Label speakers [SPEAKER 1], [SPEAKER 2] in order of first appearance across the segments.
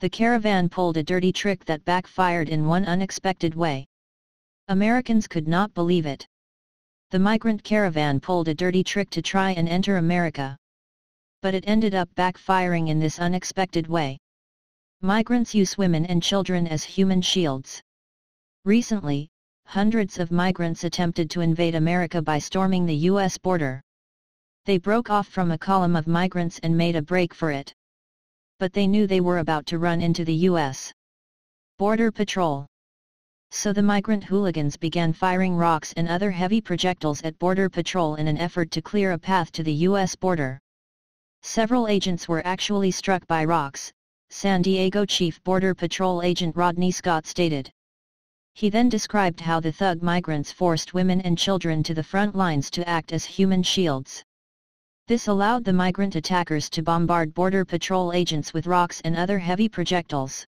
[SPEAKER 1] The caravan pulled a dirty trick that backfired in one unexpected way. Americans could not believe it. The migrant caravan pulled a dirty trick to try and enter America. But it ended up backfiring in this unexpected way. Migrants use women and children as human shields. Recently, hundreds of migrants attempted to invade America by storming the U.S. border. They broke off from a column of migrants and made a break for it but they knew they were about to run into the U.S. Border Patrol. So the migrant hooligans began firing rocks and other heavy projectiles at Border Patrol in an effort to clear a path to the U.S. border. Several agents were actually struck by rocks, San Diego Chief Border Patrol Agent Rodney Scott stated. He then described how the thug migrants forced women and children to the front lines to act as human shields. This allowed the migrant attackers to bombard Border Patrol agents with rocks and other heavy projectiles.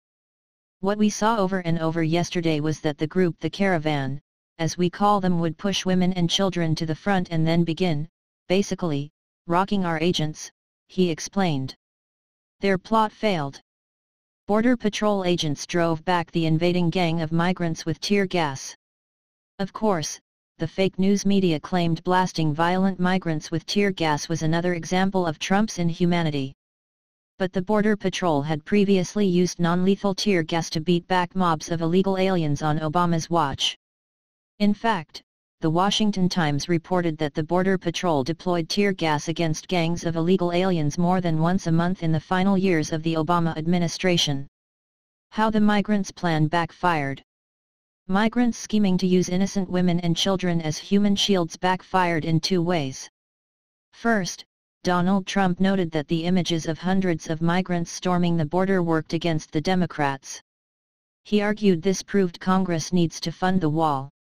[SPEAKER 1] What we saw over and over yesterday was that the group the caravan, as we call them would push women and children to the front and then begin, basically, rocking our agents, he explained. Their plot failed. Border Patrol agents drove back the invading gang of migrants with tear gas. Of course, the fake news media claimed blasting violent migrants with tear gas was another example of Trump's inhumanity. But the Border Patrol had previously used non-lethal tear gas to beat back mobs of illegal aliens on Obama's watch. In fact, the Washington Times reported that the Border Patrol deployed tear gas against gangs of illegal aliens more than once a month in the final years of the Obama administration. How the migrants' plan backfired. Migrants scheming to use innocent women and children as human shields backfired in two ways. First, Donald Trump noted that the images of hundreds of migrants storming the border worked against the Democrats. He argued this proved Congress needs to fund the wall.